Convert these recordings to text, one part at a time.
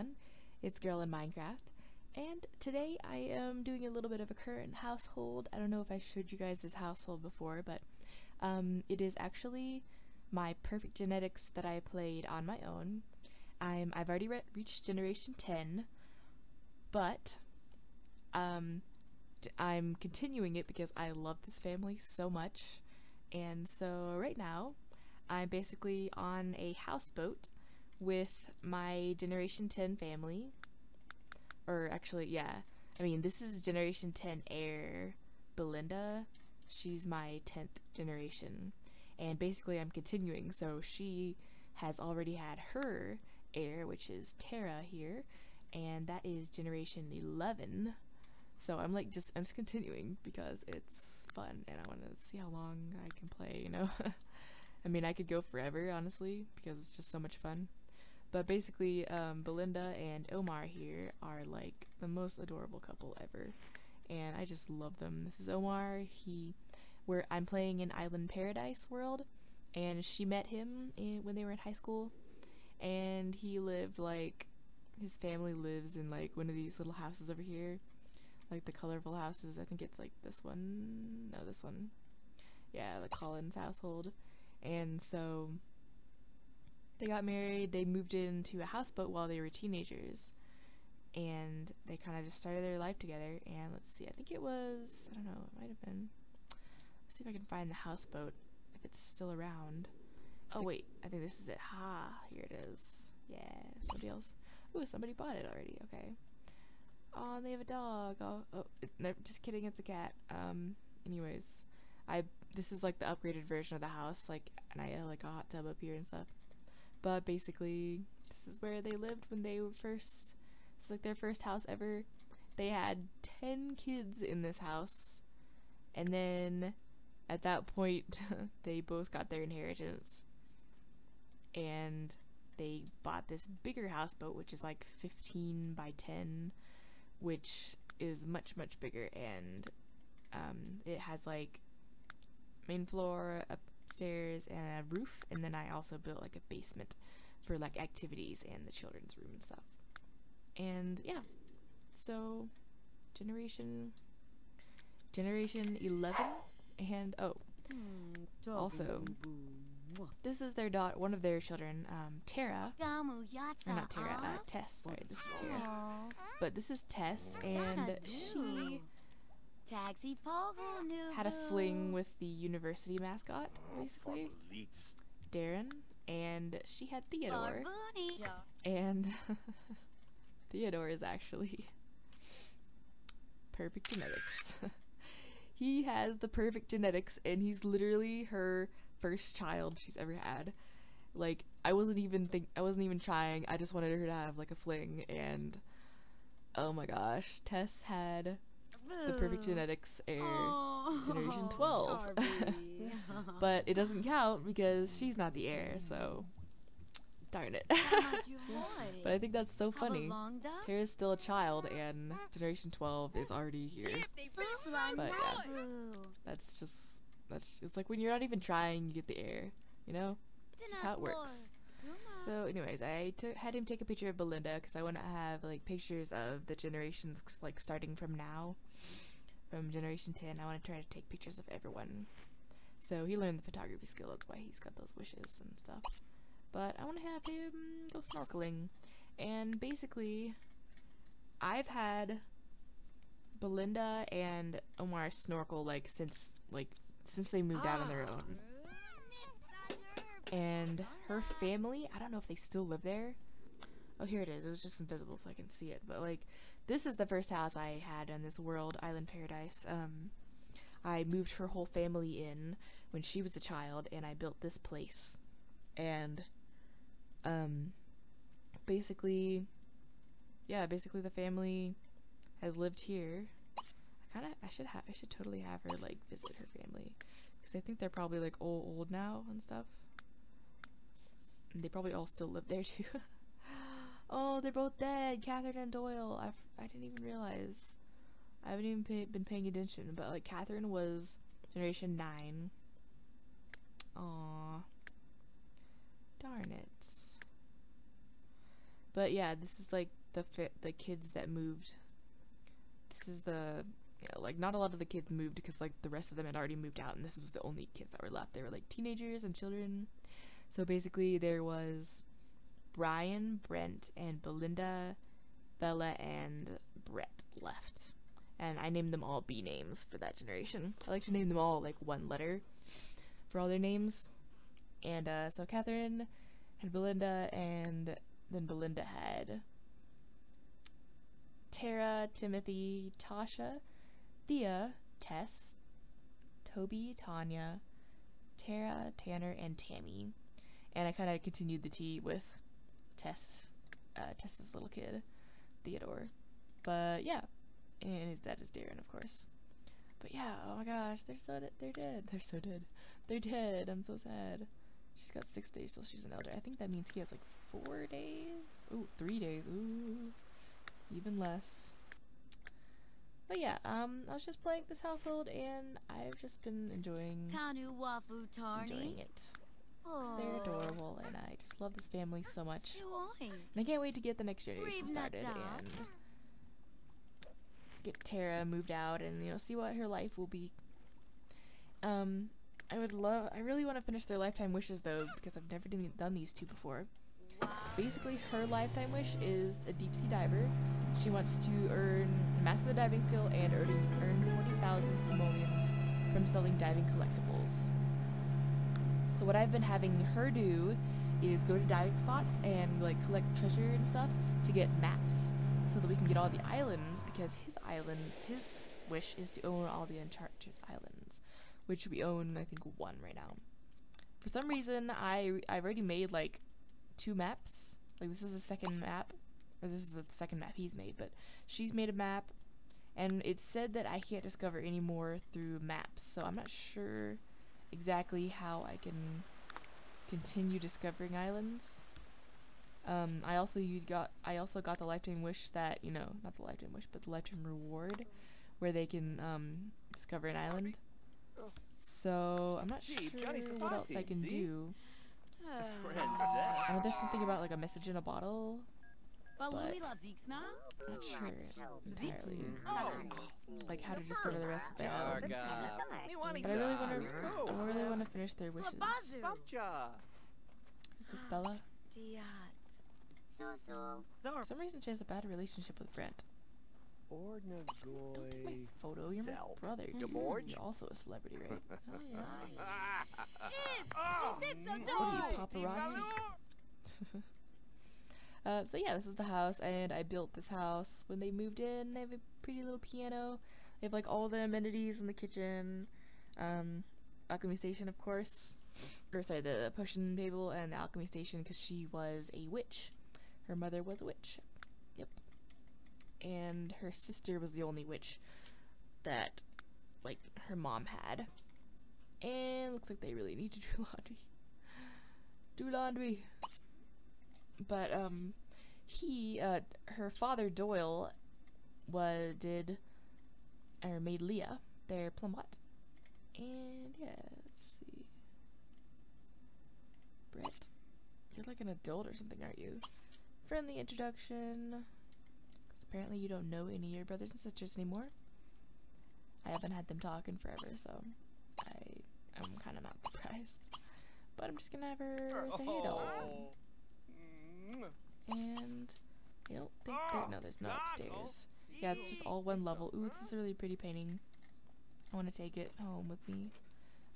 everyone. It's Girl in Minecraft, and today I am doing a little bit of a current household. I don't know if I showed you guys this household before, but um, it is actually my perfect genetics that I played on my own. I'm I've already re reached generation 10, but um, I'm continuing it because I love this family so much. And so right now, I'm basically on a houseboat with my Generation 10 family. Or actually, yeah. I mean, this is Generation 10 heir Belinda. She's my 10th generation. And basically, I'm continuing. So she has already had her heir, which is Tara here. And that is Generation 11. So I'm like just, I'm just continuing because it's fun and I want to see how long I can play, you know? I mean, I could go forever, honestly, because it's just so much fun. But basically, um, Belinda and Omar here are like the most adorable couple ever, and I just love them. This is Omar. He, where I'm playing in Island Paradise World, and she met him in, when they were in high school, and he lived like his family lives in like one of these little houses over here, like the colorful houses. I think it's like this one. No, this one. Yeah, the Collins household, and so they got married, they moved into a houseboat while they were teenagers. And they kind of just started their life together. And let's see, I think it was, I don't know, it might have been. Let's see if I can find the houseboat, if it's still around. Oh, wait, I think this is it. Ha, here it is. Yeah, somebody else. Ooh, somebody bought it already. Okay. Oh, they have a dog. Oh, oh no, just kidding. It's a cat. Um. Anyways, I this is like the upgraded version of the house. Like, and I had like a hot tub up here and stuff. But basically, this is where they lived when they were first. It's like their first house ever. They had 10 kids in this house. And then at that point, they both got their inheritance. And they bought this bigger houseboat, which is like 15 by 10, which is much, much bigger. And um, it has like main floor, upstairs and a roof and then I also built like a basement for like activities and the children's room and stuff. And yeah. So generation generation 11 and oh. Also this is their daughter one of their children um Tara. Or not Tara uh, Tess sorry this is Tara. But this is Tess and she Taxi had a fling with the university mascot, oh, basically. Darren. And she had Theodore. And Theodore is actually perfect genetics. he has the perfect genetics and he's literally her first child she's ever had. Like I wasn't even think I wasn't even trying. I just wanted her to have like a fling and oh my gosh, Tess had the perfect genetics heir oh, generation 12 but it doesn't count because she's not the heir so darn it. But i think that's so funny. tara's still a child and generation 12 is already here. But yeah. that's just that's it's like when you're not even trying you get the heir you know? Just how it works so, anyways, I took had him take a picture of Belinda because I want to have like pictures of the generations like starting from now, from generation ten. I want to try to take pictures of everyone. So he learned the photography skill. That's why he's got those wishes and stuff. But I want to have him go snorkeling, and basically, I've had Belinda and Omar snorkel like since like since they moved out on their oh, own and her family, I don't know if they still live there. Oh, here it is. It was just invisible so I can see it. But like, this is the first house I had in this world, Island Paradise. Um, I moved her whole family in when she was a child, and I built this place. And, um, basically, yeah, basically the family has lived here. I kind of, I should have, I should totally have her like visit her family, because I think they're probably like old, old now and stuff. They probably all still live there too. oh, they're both dead. Catherine and Doyle. I, I didn't even realize. I haven't even pay, been paying attention, but like Catherine was generation 9. Aw. Darn it. But yeah, this is like the the kids that moved. This is the yeah, like not a lot of the kids moved because like the rest of them had already moved out, and this was the only kids that were left. They were like teenagers and children. So basically, there was Brian, Brent, and Belinda, Bella, and Brett left. And I named them all B names for that generation. I like to name them all like one letter for all their names. And uh, so Catherine had Belinda, and then Belinda had Tara, Timothy, Tasha, Thea, Tess, Toby, Tanya, Tara, Tanner, and Tammy. And I kind of continued the T with Tess, uh, Tess's little kid, Theodore. But yeah, and his dad is Darren, of course. But yeah, oh my gosh, they're so de- they're dead. They're so dead. They're dead. I'm so sad. She's got six days till she's an elder. I think that means he has like four days. Ooh, three days. Ooh, even less. But yeah, um, I was just playing this household, and I've just been enjoying Tanu Wafu Tarni. enjoying it. 'Cause they're adorable, and I just love this family so much. And I can't wait to get the next generation started and get Tara moved out and you know see what her life will be. Um, I would love. I really want to finish their lifetime wishes though because I've never done, done these two before. Basically, her lifetime wish is a deep sea diver. She wants to earn master the diving skill and earn earn forty thousand simoleons from selling diving collectibles. So what I've been having her do is go to diving spots and like collect treasure and stuff to get maps so that we can get all the islands because his island his wish is to own all the uncharted islands which we own I think one right now. For some reason I I've already made like two maps. Like this is the second map or this is the second map he's made, but she's made a map and it said that I can't discover any more through maps. So I'm not sure exactly how I can continue discovering islands. Um, I also used got I also got the lifetime wish that you know not the lifetime wish but the lifetime reward, where they can um, discover an island. So I'm not sure what else I can do. Princess. I know there's something about like a message in a bottle. Balumi But- la Zeeksna? I'm not sure entirely Oh, like how to discover the rest of the islands. But I really want to. I really want to finish their wishes. Flabazu. Is this Bella? Diat. Susu. Zor. For some reason, she has a bad relationship with Brent. Don't take my photo. You're my brother. You're, you're also a celebrity, right? oh yeah. Oh, What are you, paparazzi? uh, so yeah, this is the house, and I built this house when they moved in. They have a pretty little piano. They have like all the amenities in the kitchen, um, alchemy station, of course, or sorry, the potion table and the alchemy station because she was a witch. Her mother was a witch. Yep. And her sister was the only witch that, like, her mom had. And looks like they really need to do laundry. Do laundry. But um he uh her father Doyle was did or made Leah their Plumbot. And yeah, let's see. Brett. You're like an adult or something, aren't you? Friendly introduction. apparently you don't know any of your brothers and sisters anymore. I haven't had them talk in forever, so I I'm kind of not surprised. But I'm just gonna have her say hey to all. And I don't think there. No, there's no upstairs. Yeah, it's just all one level. Ooh, this is a really pretty painting. I want to take it home with me.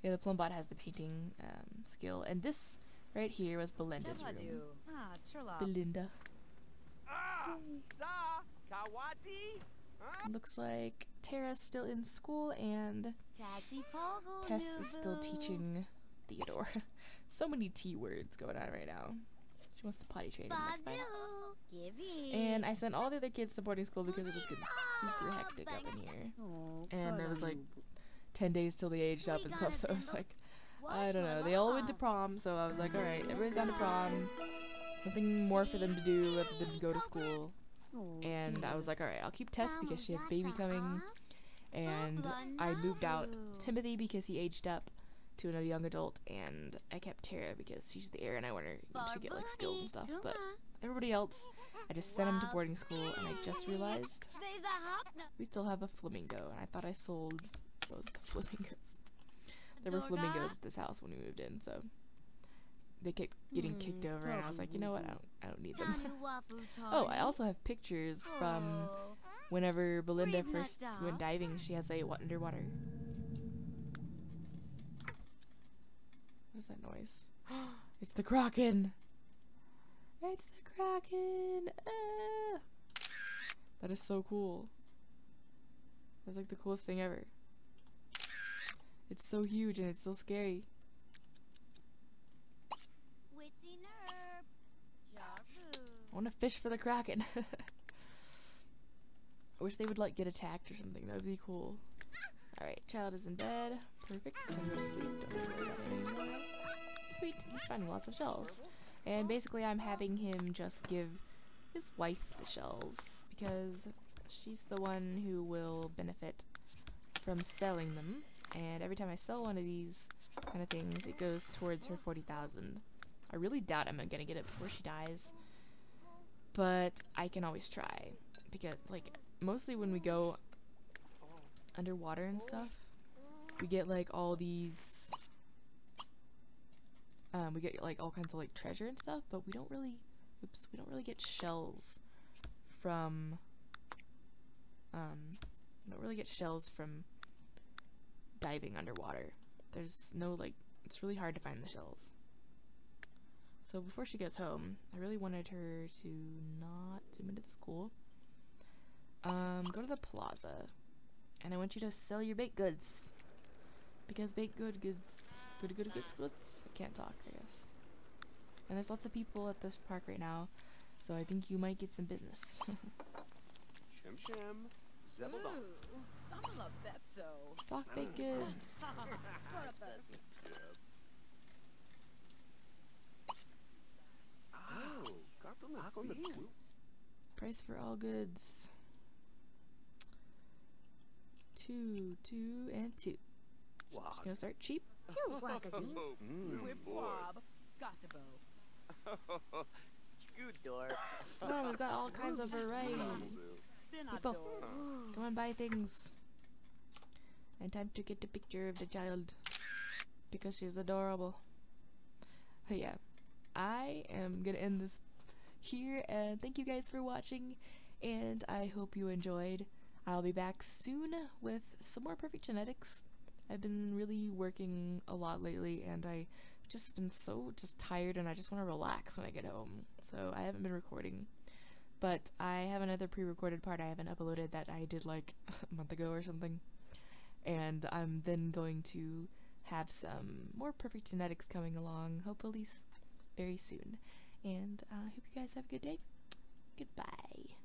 Yeah, the Plumbot has the painting um, skill, and this right here was Belinda's room. Chavadu. Ah, Churla. Belinda. Ah, Sa, Kawati. Looks like Tara's still in school, and Taxi Tess is still teaching Theodore. so many T words going on right now. She wants to potty train him. That's fine. And I sent all the other kids to boarding school because it was getting super hectic up in here. And it was like 10 days till they aged up and stuff, so I was like, I don't know. They all went to prom, so I was like, alright, everyone's gone to prom. Nothing more for them to do other than go to school. And I was like, alright, I'll keep Tess because she has baby coming. And I moved out Timothy because he aged up to a young adult. And I kept Tara because she's the heir and I want her to get like skills and stuff. But Everybody else, I just sent them to boarding school, and I just realized There's a hop no we still have a flamingo, and I thought I sold both the flamingos. There were flamingos at this house when we moved in, so they kept getting kicked Hmm, over, and I was like, you know what, I don't, I don't need them. Oh, I also have pictures from Oh. whenever Belinda first went diving. She has a wa- underwater. What is that noise? it's the kraken. It's the kraken. Ah! That is so cool. That's like the coolest thing ever. It's so huge and it's so scary. I want to fish for the kraken. I wish they would like get attacked or something. That would be cool. All right, child is in bed. Perfect. To sleep. Don't worry about it anymore. Sweet. He's finding lots of shells. And basically, I'm having him just give his wife the shells because she's the one who will benefit from selling them. And every time I sell one of these kind of things, it goes towards her 40,000. I really doubt I'm gonna get it before she dies. But I can always try. Because, like, mostly when we go underwater and stuff, we get, like, all these. Um, we get, like, all kinds of, like, treasure and stuff, but we don't really. Oops, we don't really get shells from. Um, we don't really get shells from diving underwater. There's no, like, it's really hard to find the shells. So before she gets home, I really wanted her to not zoom into the school. Um, go to the plaza, and I want you to sell your baked goods because baked good goods, good good goods goods. I can't talk, I guess. And there's lots of people at this park right now, so I think you might get some business. Shem Shem. Zebeldon. Samala Bepso. Talk baked mm. goods. Oh, got on the on the blue. Price for all goods. Two, two, and two. Just Wow. gonna start cheap. Two wakazine. Mm, Whip. Wob. Gossipo. Good door. Oh, we've got all kinds of variety. People. Benador. Come and buy things. And time to get the picture of the child. Because she's adorable. But yeah. I am gonna end this here and thank you guys for watching and I hope you enjoyed. I'll be back soon with some more perfect genetics. I've been really working a lot lately and I just been so just tired and I just want to relax when I get home. So I haven't been recording. But I have another pre-recorded part I haven't uploaded that I did like a month ago or something. And I'm then going to have some more perfect genetics coming along, hopefully very soon. And I uh, hope you guys have a good day. Goodbye.